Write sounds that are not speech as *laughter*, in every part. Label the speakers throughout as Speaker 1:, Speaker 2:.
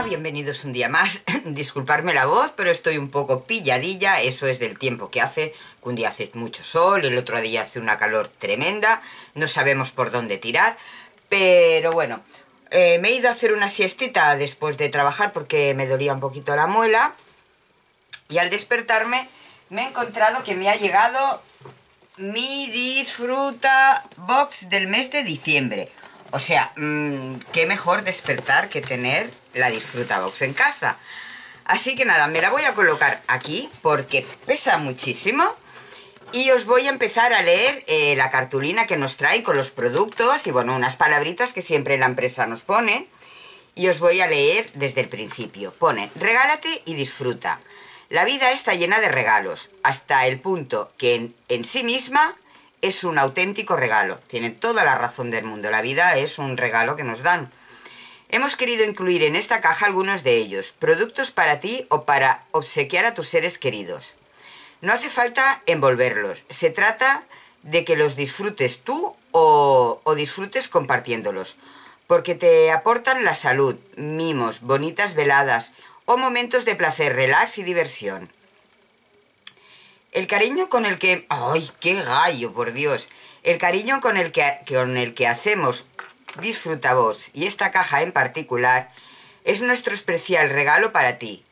Speaker 1: bienvenidos un día más. *laughs* Disculparme la voz, pero estoy un poco pilladilla, eso es del tiempo que hace, que un día hace mucho sol, el otro día hace una calor tremenda, no sabemos por dónde tirar, pero bueno, eh, me he ido a hacer una siestita después de trabajar porque me dolía un poquito la muela y al despertarme me he encontrado que me ha llegado mi disfruta box del mes de diciembre. O sea, mmm, qué mejor despertar que tener la disfruta box en casa. Así que nada, me la voy a colocar aquí porque pesa muchísimo. Y os voy a empezar a leer eh, la cartulina que nos trae con los productos y bueno, unas palabritas que siempre la empresa nos pone. Y os voy a leer desde el principio. Pone, regálate y disfruta. La vida está llena de regalos, hasta el punto que en sí misma es un auténtico regalo. Tienen toda la razón del mundo. La vida es un regalo que nos dan. Hemos querido incluir en esta caja algunos de ellos, productos para ti o para obsequiar a tus seres queridos. No hace falta envolverlos, se trata de que los disfrutes tú o, o disfrutes compartiéndolos, porque te aportan la salud, mimos, bonitas veladas o momentos de placer, relax y diversión. El cariño con el que... ¡Ay, qué gallo, por Dios! El cariño con el que, con el que hacemos Disfruta vos y esta caja en particular es nuestro especial regalo para ti.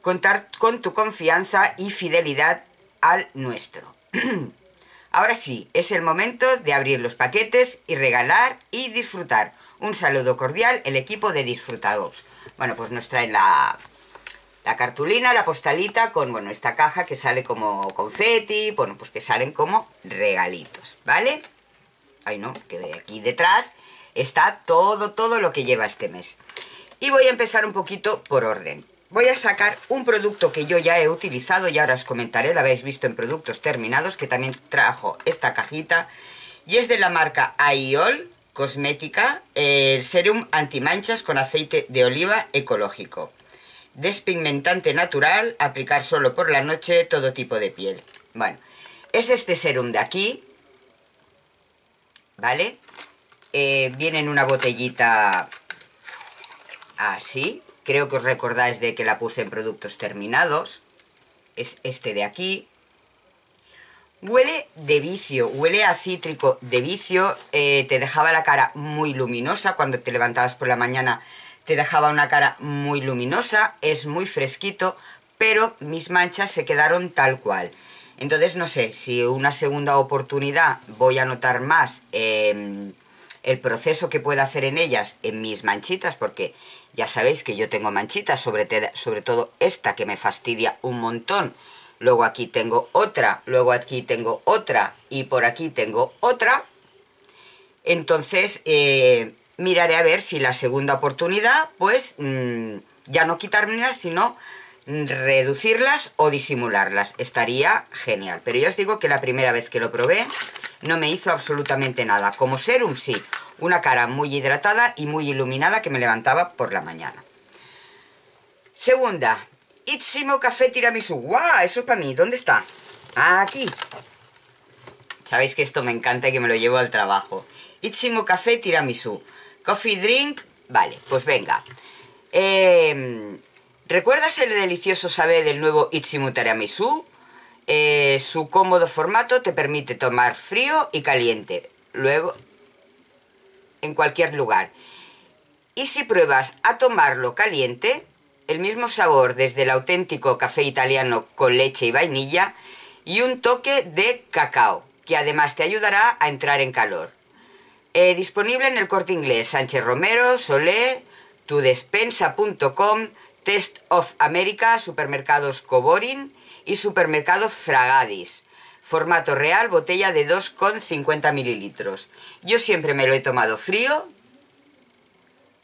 Speaker 1: Contar con tu confianza y fidelidad al nuestro. *clears throat* Ahora sí, es el momento de abrir los paquetes y regalar y disfrutar. Un saludo cordial, el equipo de Disfrutados. Bueno, pues nos traen la, la cartulina, la postalita con, bueno, esta caja que sale como confeti, bueno, pues que salen como regalitos, ¿vale? Ay, no, que de aquí detrás está todo, todo lo que lleva este mes. Y voy a empezar un poquito por orden. Voy a sacar un producto que yo ya he utilizado y ahora os comentaré, lo habéis visto en productos terminados, que también trajo esta cajita. Y es de la marca Aiol Cosmética, el serum antimanchas con aceite de oliva ecológico. Despigmentante natural, aplicar solo por la noche, todo tipo de piel. Bueno, es este serum de aquí, ¿vale? Eh, viene en una botellita así. Creo que os recordáis de que la puse en productos terminados. Es este de aquí. Huele de vicio, huele a cítrico de vicio. Eh, te dejaba la cara muy luminosa. Cuando te levantabas por la mañana te dejaba una cara muy luminosa. Es muy fresquito, pero mis manchas se quedaron tal cual. Entonces no sé si una segunda oportunidad voy a notar más... Eh, el proceso que puedo hacer en ellas, en mis manchitas, porque ya sabéis que yo tengo manchitas, sobre, sobre todo esta que me fastidia un montón. Luego aquí tengo otra, luego aquí tengo otra y por aquí tengo otra. Entonces eh, miraré a ver si la segunda oportunidad, pues mmm, ya no quitármelas, sino reducirlas o disimularlas. Estaría genial. Pero ya os digo que la primera vez que lo probé no me hizo absolutamente nada. Como serum sí, una cara muy hidratada y muy iluminada que me levantaba por la mañana. Segunda, Itzimo Café Tiramisu. ¡Guau! Eso es para mí. ¿Dónde está? Aquí. Sabéis que esto me encanta y que me lo llevo al trabajo. Itzimo Café Tiramisu. Coffee drink. Vale, pues venga. Eh, ¿Recuerdas el delicioso saber del nuevo Tiramisu? Eh, su cómodo formato te permite tomar frío y caliente, luego en cualquier lugar. Y si pruebas a tomarlo caliente, el mismo sabor desde el auténtico café italiano con leche y vainilla y un toque de cacao, que además te ayudará a entrar en calor. Eh, disponible en el corte inglés Sánchez Romero, Solé, tudespensa.com, Test of America, Supermercados Coborin y Supermercado Fragadis. Formato real, botella de 2,50 mililitros. Yo siempre me lo he tomado frío,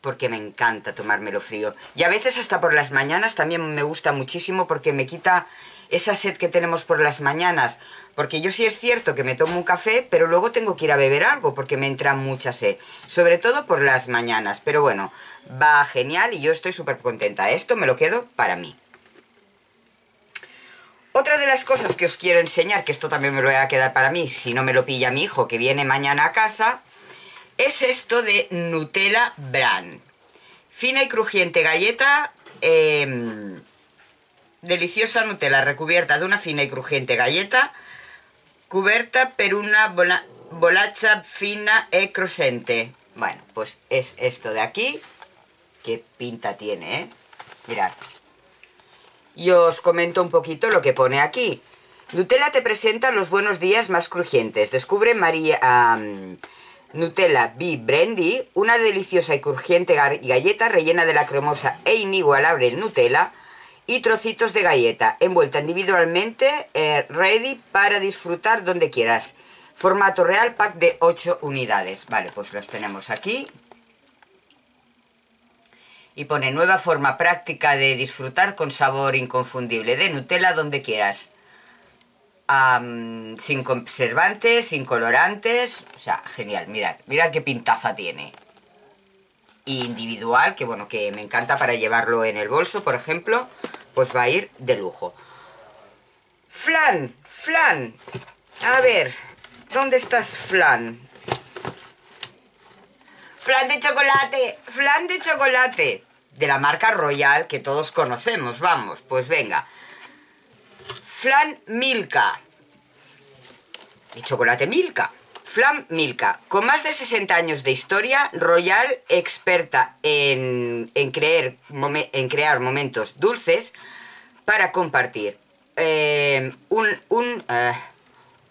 Speaker 1: porque me encanta tomármelo frío. Y a veces hasta por las mañanas también me gusta muchísimo porque me quita esa sed que tenemos por las mañanas, porque yo sí es cierto que me tomo un café, pero luego tengo que ir a beber algo porque me entra mucha sed, sobre todo por las mañanas, pero bueno, va genial y yo estoy súper contenta, esto me lo quedo para mí. Otra de las cosas que os quiero enseñar, que esto también me lo voy a quedar para mí, si no me lo pilla mi hijo que viene mañana a casa, es esto de Nutella Bran. Fina y crujiente galleta, em, deliciosa Nutella recubierta de una fina y crujiente galleta, cubierta por una bolacha fina y crujiente. Bueno, pues es esto de aquí. Qué pinta tiene, ¿eh? Mirad. Y os comento un poquito lo que pone aquí. Nutella te presenta los buenos días más crujientes. Descubre María... Nutella B Brandy, una deliciosa y crujiente galleta rellena de la cremosa e inigualable Nutella y trocitos de galleta, envuelta individualmente, eh, ready para disfrutar donde quieras. Formato real, pack de 8 unidades. Vale, pues los tenemos aquí. Y pone nueva forma práctica de disfrutar con sabor inconfundible de Nutella donde quieras sin conservantes, sin colorantes, o sea, genial, mirad, mirad qué pintaza tiene. Individual, que bueno, que me encanta para llevarlo en el bolso, por ejemplo, pues va a ir de lujo. Flan, flan, a ver, ¿dónde estás flan? Flan de chocolate, flan de chocolate, de la marca Royal que todos conocemos, vamos, pues venga. Flan Milka. De chocolate Milka. Flan Milka. Con más de 60 años de historia, Royal, experta en, en crear momentos dulces para compartir. Eh, un, un, uh,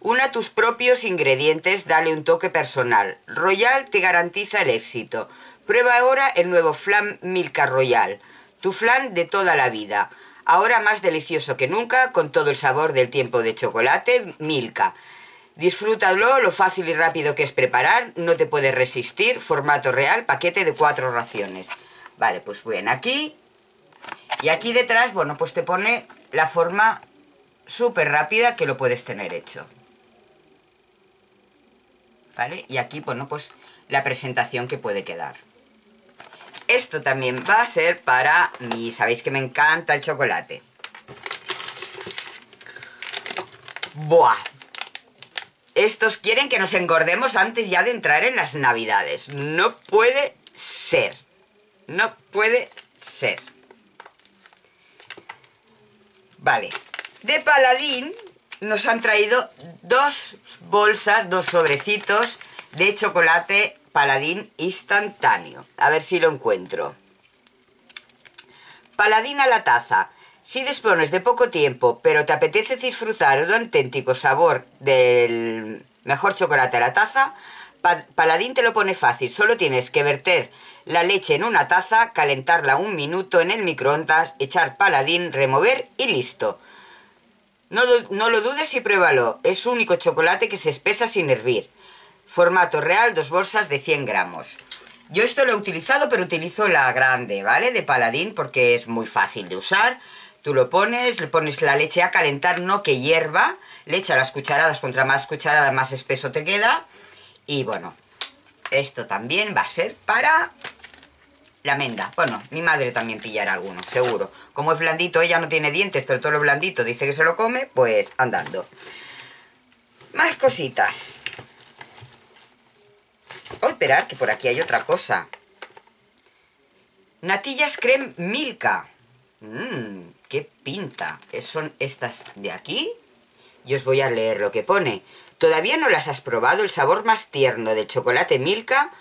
Speaker 1: una tus propios ingredientes, dale un toque personal. Royal te garantiza el éxito. Prueba ahora el nuevo Flan Milka Royal. Tu flan de toda la vida ahora más delicioso que nunca, con todo el sabor del tiempo de chocolate, Milka. Disfrútalo, lo fácil y rápido que es preparar, no te puedes resistir, formato real, paquete de cuatro raciones. Vale, pues bueno, aquí, y aquí detrás, bueno, pues te pone la forma súper rápida que lo puedes tener hecho. ¿Vale? Y aquí, bueno, pues la presentación que puede quedar. Esto también va a ser para mí. Sabéis que me encanta el chocolate. ¡Buah! Estos quieren que nos engordemos antes ya de entrar en las navidades. No puede ser. No puede ser. Vale. De Paladín nos han traído dos bolsas, dos sobrecitos de chocolate Paladín instantáneo. A ver si lo encuentro. Paladín a la taza. Si dispones de poco tiempo, pero te apetece disfrutar de un auténtico sabor del mejor chocolate a la taza, Paladín te lo pone fácil. Solo tienes que verter la leche en una taza, calentarla un minuto en el microondas, echar Paladín, remover y listo. No, no lo dudes y pruébalo. Es único chocolate que se espesa sin hervir. Formato real, dos bolsas de 100 gramos. Yo esto lo he utilizado, pero utilizo la grande, ¿vale? De Paladín, porque es muy fácil de usar. Tú lo pones, le pones la leche a calentar, no que hierva. Le echas las cucharadas, contra más cucharadas más espeso te queda. Y bueno, esto también va a ser para la menda. Bueno, mi madre también pillará alguno, seguro. Como es blandito, ella no tiene dientes, pero todo lo blandito dice que se lo come, pues andando. Más cositas. Oh, esperar, que por aquí hay otra cosa. Natillas creme Milka. Mmm, qué pinta. ¿Son estas de aquí? Y os voy a leer lo que pone. ¿Todavía no las has probado? El sabor más tierno del chocolate Milka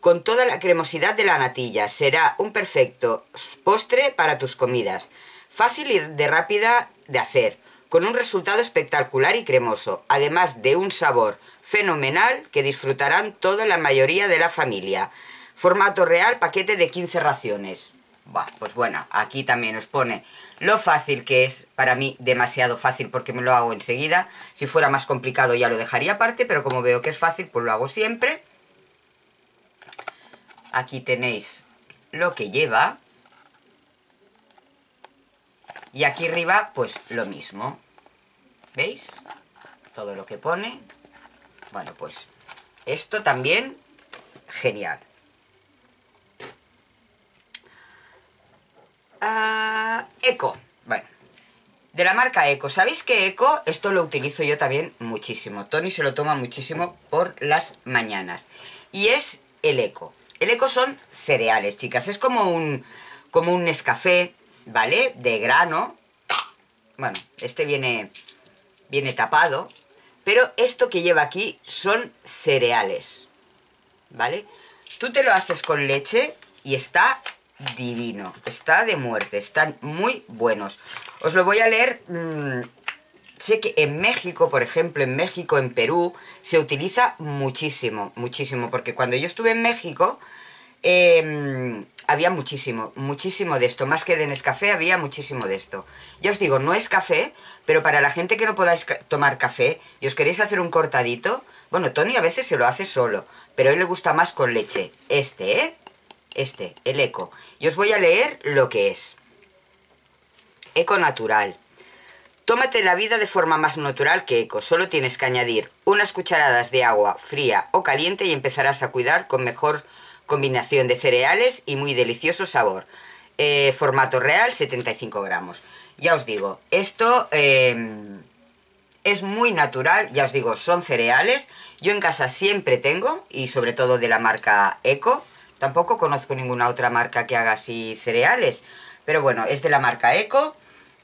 Speaker 1: con toda la cremosidad de la natilla. Será un perfecto postre para tus comidas. Fácil y de rápida de hacer, con un resultado espectacular y cremoso, además de un sabor fenomenal que disfrutarán toda la mayoría de la familia. Formato real, paquete de 15 raciones. Pues bueno, aquí también os pone lo fácil que es, para mí demasiado fácil porque me lo hago enseguida. Si fuera más complicado ya lo dejaría aparte, pero como veo que es fácil, pues lo hago siempre. Aquí tenéis lo que lleva. Y aquí arriba, pues lo mismo. ¿Veis? Todo lo que pone. Bueno, pues esto también genial. Ah, Eco. Bueno, de la marca Eco. ¿Sabéis que Eco, esto lo utilizo yo también muchísimo? Tony se lo toma muchísimo por las mañanas. Y es el Eco. El Eco son cereales, chicas. Es como un, como un Nescafé, ¿vale? De grano. Bueno, este viene, viene tapado. Pero esto que lleva aquí son cereales, ¿vale? Tú te lo haces con leche y está divino. Está de muerte, están muy buenos. Os lo voy a leer... Mm, sé que en México, por ejemplo, en México, en Perú, se utiliza muchísimo, muchísimo. Porque cuando yo estuve en México, em, había muchísimo, muchísimo de esto. Más que de Nescafé, había muchísimo de esto. Ya os digo, no es café, pero para la gente que no podáis tomar café y os queréis hacer un cortadito, bueno, Tony a veces se lo hace solo, pero a él le gusta más con leche. Este, ¿eh? Este, el eco. Y os voy a leer lo que es. Eco natural. Tómate la vida de forma más natural que eco. Solo tienes que añadir unas cucharadas de agua fría o caliente y empezarás a cuidar con mejor combinación de cereales y muy delicioso sabor. Eh, formato real, 75 gramos. Ya os digo, esto eh, es muy natural, ya os digo, son cereales. Yo en casa siempre tengo, y sobre todo de la marca Eco, Tampoco conozco ninguna otra marca que haga así cereales. Pero bueno, es de la marca Eco.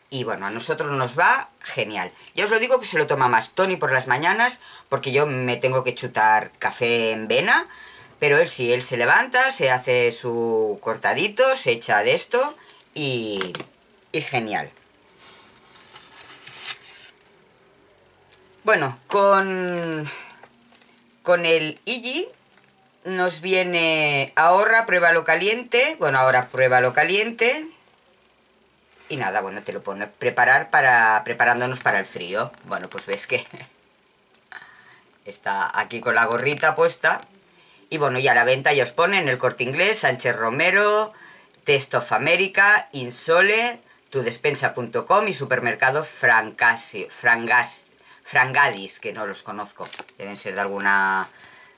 Speaker 1: Y bueno, a nosotros nos va genial. Ya os lo digo que se lo toma más Tony por las mañanas, porque yo me tengo que chutar café en vena. Pero él sí, él se levanta, se hace su cortadito, se echa de esto y, y genial. Bueno, con, con el Igi nos viene ahorra, pruébalo caliente. Bueno, ahora pruébalo caliente. Y nada, bueno, te lo pone preparar para preparándonos para el frío. Bueno, pues ves que *laughs* está aquí con la gorrita puesta. Y bueno, ya la venta ya os pone en el Corte Inglés, Sánchez Romero, Test of America, Insole, tudespensa.com y supermercado Francasi, Frangas, Frangadis, que no los conozco. Deben ser de alguna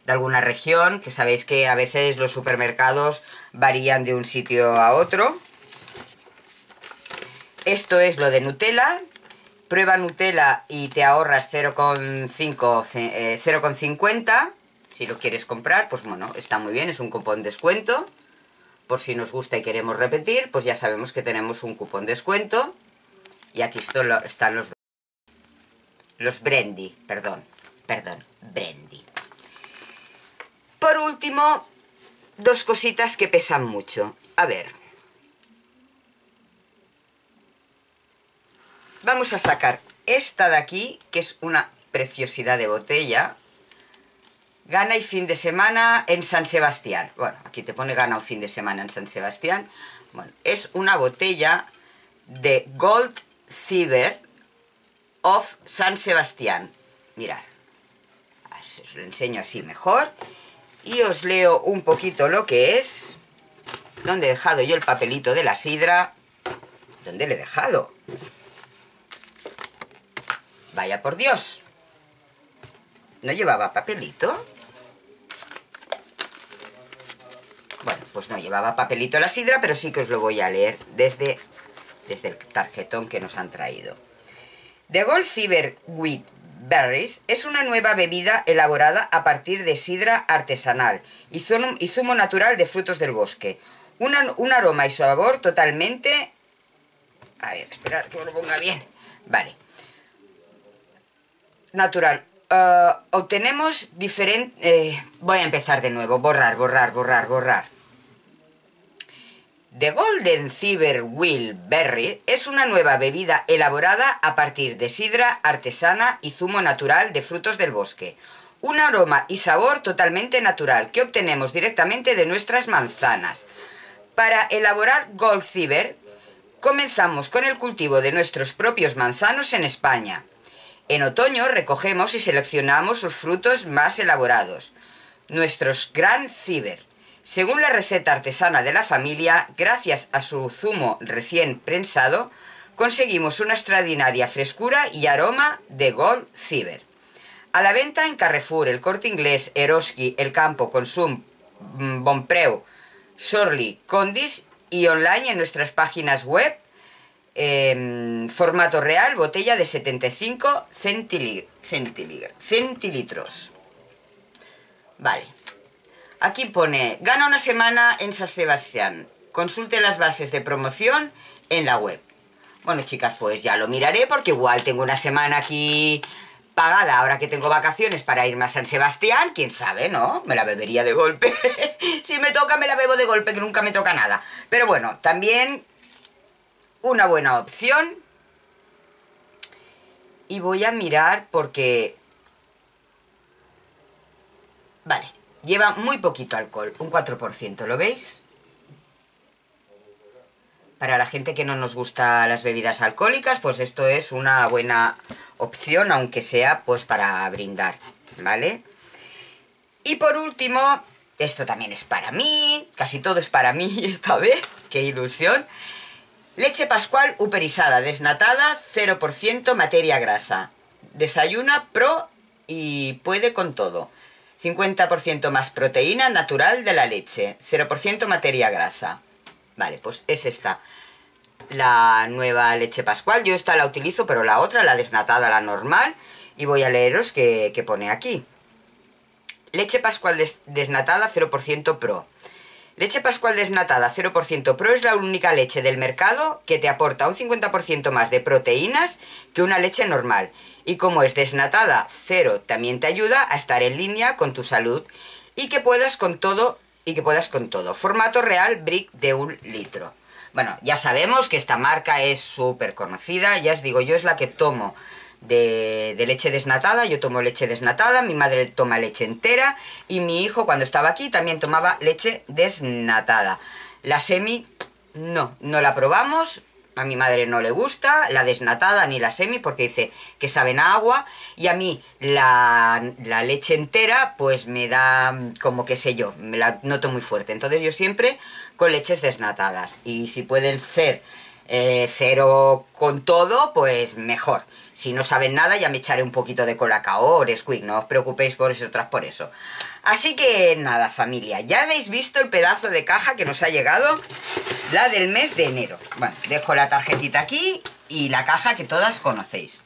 Speaker 1: de alguna región, que sabéis que a veces los supermercados varían de un sitio a otro. Esto es lo de Nutella. Prueba Nutella y te ahorras 0,5, 0,50. Eh, si lo quieres comprar, pues bueno, está muy bien, es un cupón descuento. Por si nos gusta y queremos repetir, pues ya sabemos que tenemos un cupón descuento. Y aquí están los... Los brandy, perdón, perdón, brandy. Por último, dos cositas que pesan mucho. A ver. Vamos a sacar esta de aquí, que es una preciosidad de botella. Gana y fin de semana en San Sebastián. Bueno, aquí te pone gana o fin de semana en San Sebastián. Bueno, es una botella de Gold Ciber of San Sebastián. Mirad. Os lo enseño así mejor y os leo un poquito lo que es. ¿Dónde he dejado yo el papelito de la sidra? ¿Dónde le he dejado? Vaya por Dios. ¿No llevaba papelito? Bueno, pues no llevaba papelito la sidra, pero sí que os lo voy a leer desde, desde el tarjetón que nos han traído. The Gold Cyber Wheat Berries es una nueva bebida elaborada a partir de sidra artesanal y zumo, natural de frutos del bosque. un aroma y sabor totalmente... A ver, esperad que lo ponga bien. Vale. Natural. Uh, obtenemos diferente... Eh, voy a empezar de nuevo. Borrar, borrar, borrar, borrar. The Golden Ciber Wheel Berry es una nueva bebida elaborada a partir de sidra artesana y zumo natural de frutos del bosque. Un aroma y sabor totalmente natural que obtenemos directamente de nuestras manzanas. Para elaborar Gold Ciber, comenzamos con el cultivo de nuestros propios manzanos en España. En otoño recogemos y seleccionamos los frutos más elaborados, nuestros Grand Ciber según la receta artesana de la familia, gracias a su zumo recién prensado, conseguimos una extraordinaria frescura y aroma de Gold Ciber. A la venta en Carrefour, El Corte Inglés, Eroski, El Campo, Consum, mm, Bonpreu, Sorli, Condis y online en nuestras páginas web. Em, formato real, botella de 75 centilitros. Vale. Aquí pone, gana una semana en San Sebastián. Consulte las bases de promoción en la web. Bueno, chicas, pues ya lo miraré porque igual tengo una semana aquí pagada ahora que tengo vacaciones para irme a San Sebastián, quién sabe, ¿no? Me la bebería de golpe. *laughs* si me toca, me la bebo de golpe, que nunca me toca nada. Pero bueno, también una buena opción. Y voy a mirar porque... Vale, lleva muy poquito alcohol, un 4%, ¿lo veis? Para la gente que no nos gusta las bebidas alcohólicas, pues esto es una buena opción, aunque sea pues para brindar, ¿vale? Y por último, esto también es para mí, casi todo es para mí *laughs* esta vez, qué ilusión. Leche pascual uperizada, desnatada, 0% materia grasa. Desayuna pro y puede con todo. 50% más proteína natural de la leche, 0% materia grasa. Vale, pues es esta. La nueva leche pascual. Yo esta la utilizo, pero la otra, la desnatada, la normal. Y voy a leeros qué, pone aquí. Leche pascual desnatada 0% pro. Leche pascual desnatada 0% pro es la única leche del mercado que te aporta un 50% más de proteínas que una leche normal. Y como es desnatada cero, también te ayuda a estar en línea con tu salud y que puedas con todo y que puedas con todo. Formato real brick de un litro. Bueno, ya sabemos que esta marca es súper conocida, ya os digo, yo es la que tomo de, leche desnatada, yo tomo leche desnatada, mi madre toma leche entera y mi hijo cuando estaba aquí también tomaba leche desnatada. La semi, no, no la probamos, a mi madre no le gusta la desnatada ni la semi porque dice que saben a agua y a mí la, leche entera pues me da como que sé yo, me la noto muy fuerte. Entonces yo siempre con leches desnatadas y si pueden ser eh, cero con todo pues mejor. Si no saben nada ya me echaré un poquito de colacao o Nesquik, no os preocupéis por eso, tras por eso. Así que nada familia, ya habéis visto el pedazo de caja que nos ha llegado, la del mes de enero. Bueno, dejo la tarjetita aquí y la caja que todas conocéis.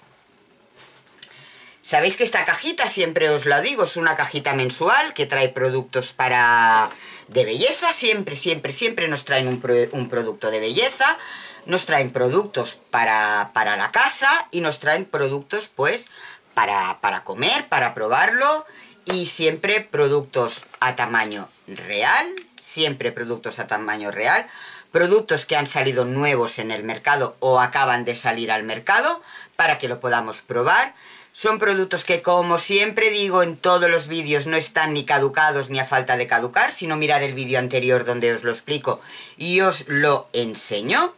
Speaker 1: Sabéis que esta cajita, siempre os lo digo, es una cajita mensual que trae productos para de belleza, siempre, siempre, siempre nos traen un, producto de belleza, nos traen productos para, para, la casa y nos traen productos pues para, para comer, para probarlo y siempre productos a tamaño real, siempre productos a tamaño real, productos que han salido nuevos en el mercado o acaban de salir al mercado para que lo podamos probar. Son productos que, como siempre digo en todos los vídeos, no están ni caducados ni a falta de caducar, sino mirar el vídeo anterior donde os lo explico y os lo enseño.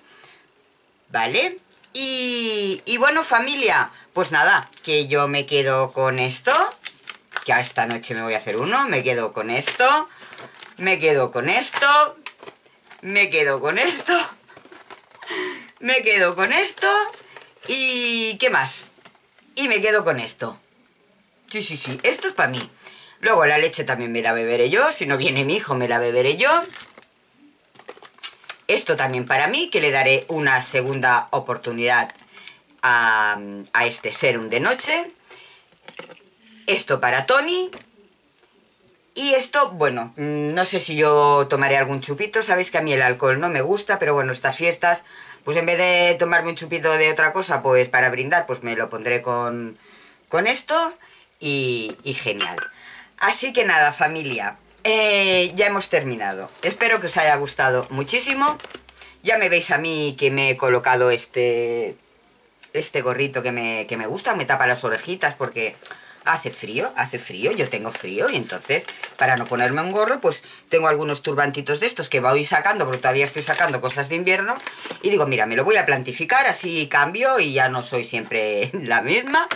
Speaker 1: ¿Vale? Y, bueno, familia, pues nada, que yo me quedo con esto que esta noche me voy a hacer uno, me quedo con esto, me quedo con esto, me quedo con esto, me quedo con esto y ¿qué más? Y me quedo con esto. Sí, sí, sí, esto es para mí. Luego la leche también me la beberé yo, si no viene mi hijo me la beberé yo. Esto también para mí, que le daré una segunda oportunidad a, este serum de noche esto para Tony. Y esto, bueno, mm, no sé si yo tomaré algún chupito, sabéis que a mí el alcohol no me gusta, pero bueno, estas fiestas, pues en vez de tomarme un chupito de otra cosa, pues para brindar, pues me lo pondré con, con esto y, genial. Así que nada, familia, eh, ya hemos terminado. Espero que os haya gustado muchísimo. Ya me veis a mí que me he colocado este, este gorrito que me, que me gusta, me tapa las orejitas porque hace frío, hace frío, yo tengo frío y entonces para no ponerme un gorro pues tengo algunos turbantitos de estos que voy sacando porque todavía estoy sacando cosas de invierno y digo mira me lo voy a plantificar así cambio y ya no soy siempre *laughs* la misma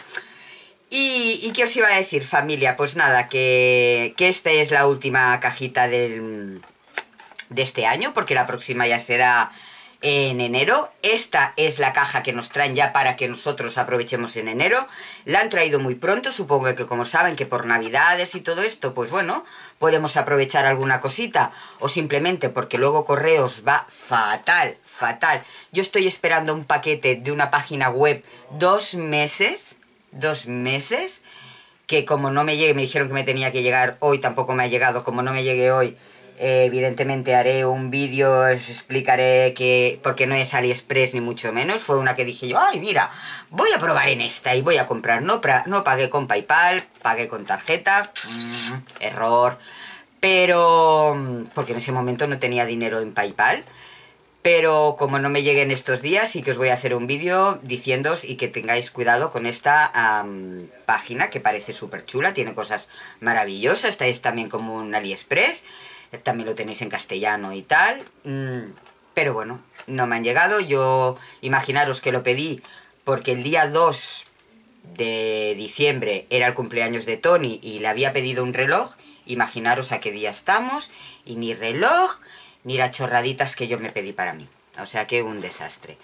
Speaker 1: y, qué os iba a decir familia pues nada que, que esta es la última cajita de este año porque la próxima ya será en enero. Esta es la caja que nos traen ya para que nosotros aprovechemos en enero. La han traído muy pronto, supongo que como saben que por navidades y todo esto, pues bueno, podemos aprovechar alguna cosita o simplemente porque luego correos va fatal, fatal. Yo estoy esperando un paquete de una página web dos meses, dos meses, que como no me llegue, me dijeron que me tenía que llegar hoy, tampoco me ha llegado, como no me llegue hoy, eh, evidentemente haré un vídeo, os explicaré que, porque no es AliExpress ni mucho menos, fue una que dije yo, ay mira, voy a probar en esta y voy a comprar, no, no pagué con Paypal, pagué con tarjeta, mm, error, pero, porque en ese momento no tenía dinero en Paypal, pero como no me lleguen estos días, sí que os voy a hacer un vídeo diciéndoos y que tengáis cuidado con esta página que parece súper chula, tiene cosas maravillosas, esta es también como un AliExpress, también lo tenéis en castellano y tal, mm, pero bueno, no me han llegado, yo imaginaros que lo pedí porque el día 2 de diciembre era el cumpleaños de Tony y le había pedido un reloj, imaginaros a qué día estamos, y ni reloj, ni las chorraditas que yo me pedí para mí, o sea que un desastre.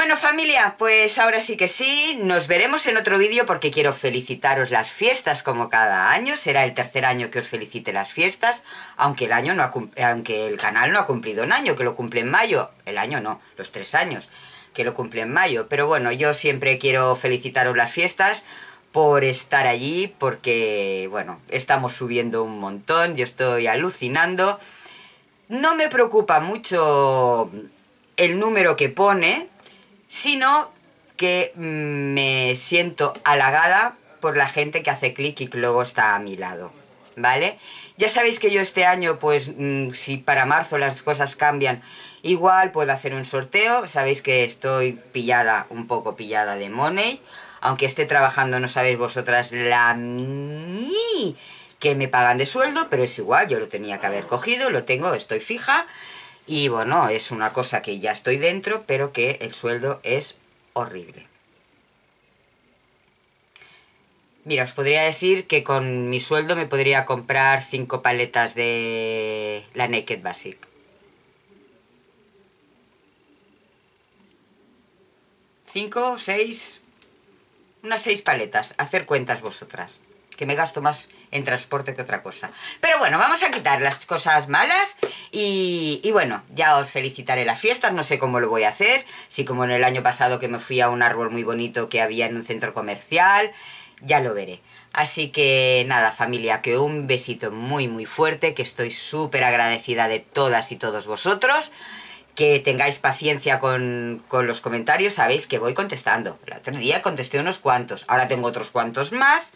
Speaker 1: Bueno familia, pues ahora sí que sí, nos veremos en otro vídeo porque quiero felicitaros las fiestas como cada año, será el tercer año que os felicite las fiestas, aunque el, año no aunque el canal no ha cumplido un año, que lo cumple en mayo, el año no, los tres años, que lo cumple en mayo, pero bueno, yo siempre quiero felicitaros las fiestas por estar allí, porque bueno, estamos subiendo un montón, yo estoy alucinando, no me preocupa mucho el número que pone, sino que mm, me siento halagada por la gente que hace clic y que luego está a mi lado, ¿vale? Ya sabéis que yo este año, pues mm, si para marzo las cosas cambian, igual puedo hacer un sorteo, sabéis que estoy pillada, un poco pillada de money, aunque esté trabajando, no sabéis vosotras la que me pagan de sueldo, pero es igual, yo lo tenía que haber cogido, lo tengo, estoy fija, y bueno, es una cosa que ya estoy dentro, pero que el sueldo es horrible. Mira, os podría decir que con mi sueldo me podría comprar cinco paletas de la Naked Basic. Cinco, seis, unas seis paletas. Hacer cuentas vosotras que me gasto más en transporte que otra cosa. Pero bueno, vamos a quitar las cosas malas y, bueno, ya os felicitaré las fiestas, no sé cómo lo voy a hacer, si como en el año pasado que me fui a un árbol muy bonito que había en un centro comercial, ya lo veré. Así que nada, familia, que un besito muy muy fuerte, que estoy súper agradecida de todas y todos vosotros que tengáis paciencia con, con, los comentarios, sabéis que voy contestando. El otro día contesté unos cuantos, ahora tengo otros cuantos más,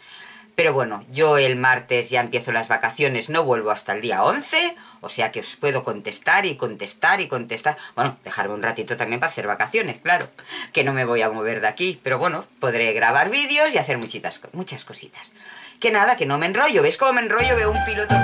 Speaker 1: pero bueno, yo el martes ya empiezo las vacaciones, no vuelvo hasta el día 11, o sea que os puedo contestar y contestar y contestar. Bueno, dejarme un ratito también para hacer vacaciones, claro, que no me voy a mover de aquí, pero bueno, podré grabar vídeos y hacer muchitas, muchas cositas. Que nada, que no me enrollo, ¿ves cómo me enrollo? Veo un piloto...